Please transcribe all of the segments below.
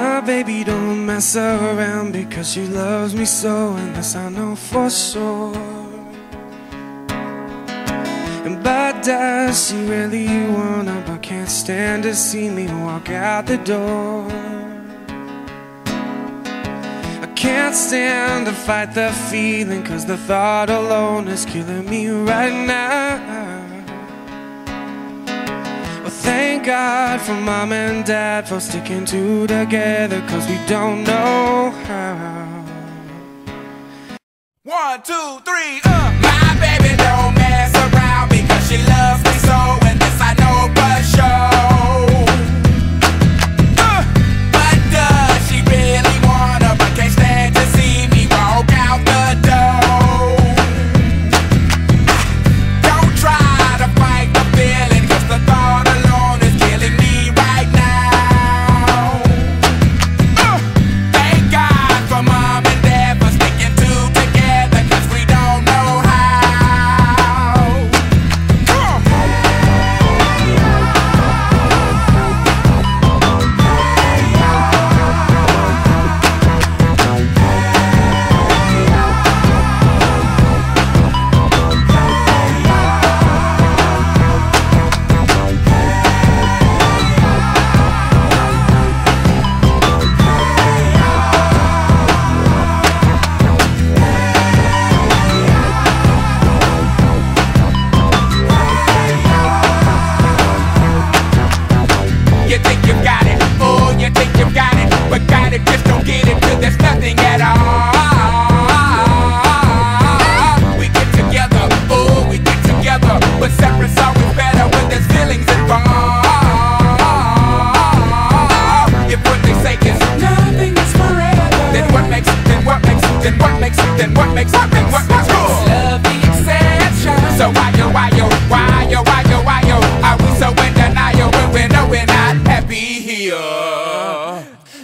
My baby don't mess around because she loves me so And this I know for sure. And but does she really wanna But can't stand to see me walk out the door. I can't stand to fight the feeling Cause the thought alone is killing me right now. God, for mom and dad, for sticking two together, cause we don't know how. One, two, three! Uh.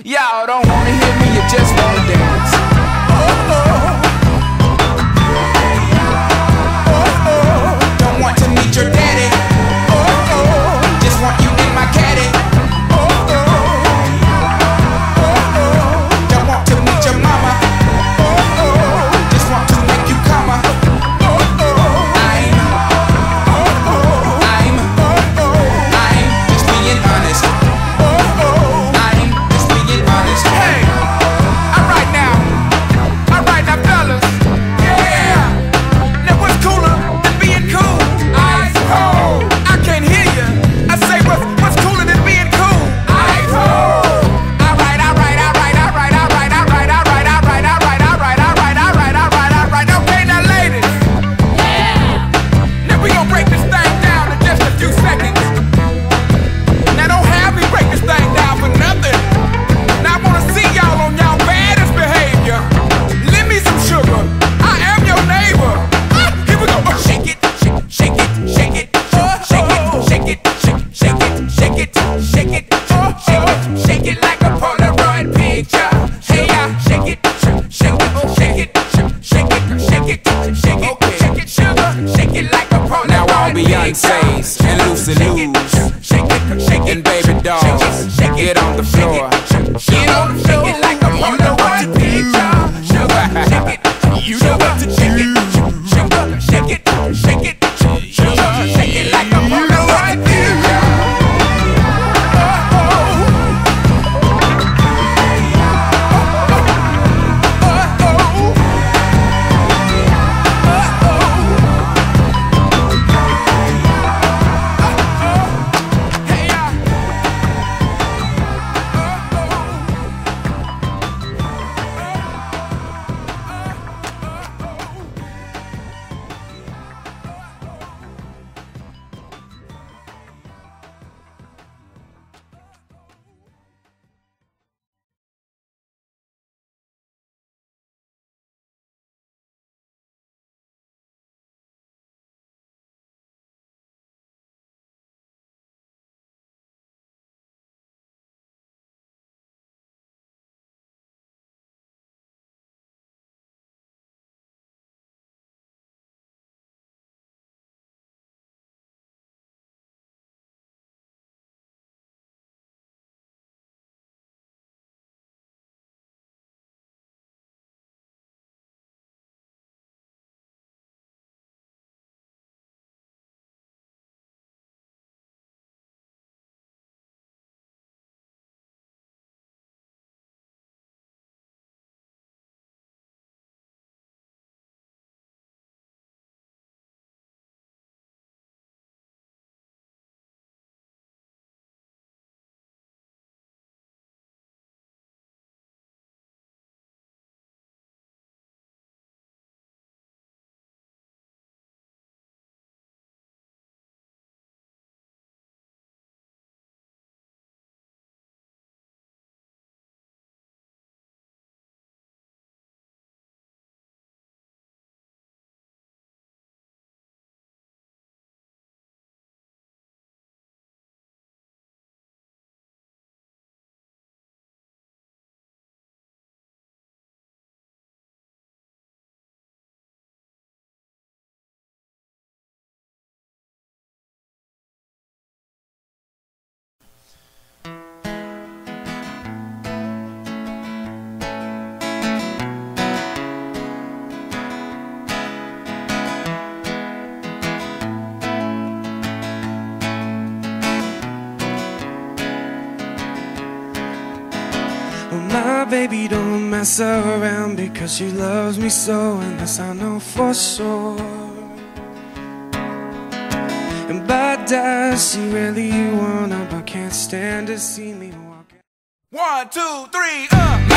Y'all don't wanna hear Beyonce's and Lucy and baby dolls. Get on the floor. Get on the floor like I'm on the. You know what to do. You know what to do. Baby don't mess around because she loves me so, and this I know for sure. And by does she really wanna, but can't stand to see me walk. One, two, three, uh.